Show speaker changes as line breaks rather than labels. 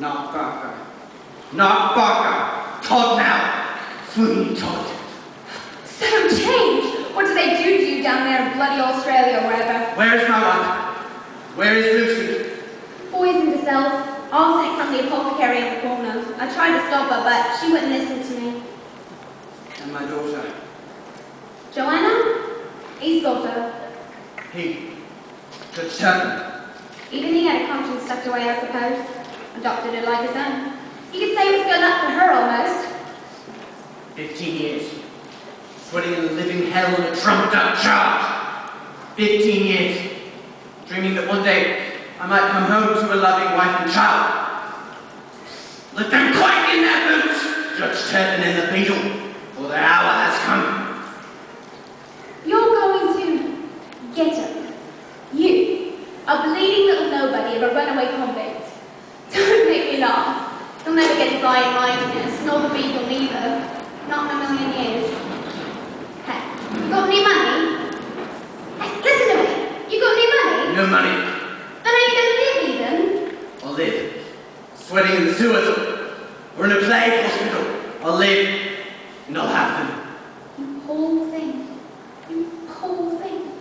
Not Barker. Todd now. Sweeney Todd.
So change. What do they do to you down there in bloody Australia or wherever?
Where is my wife? Where is Lucy?
Poisoned herself. Arsenic from the apothecary on the corner. I tried to stop her, but she wouldn't listen to me.
And my daughter.
Joanna? He's got her.
He. Judge Chapman.
Even he had a conscience tucked away, I suppose. Adopted her like his own. You could say it was good luck for her, almost.
Fifteen years. Sweating in the living hell on a trumped up charge. Fifteen years. Dreaming that one day I might come home to a loving wife and child. Let them clank in their boots, Judge Turpin and the Beadle, for their hour has come.
You're going to get her. You, a bleeding little nobody of a runaway convict. Don't make me laugh. You'll never get his eye in likeness, nor the Beadle neither. Not in a million years. Hey, you got any money? Hey, listen to me. You got any money?
No money.
Then are you going to live even?
I'll live. Sweating in the sewers or in a plague hospital. I'll live and I'll have them.
You poor thing. You whole thing.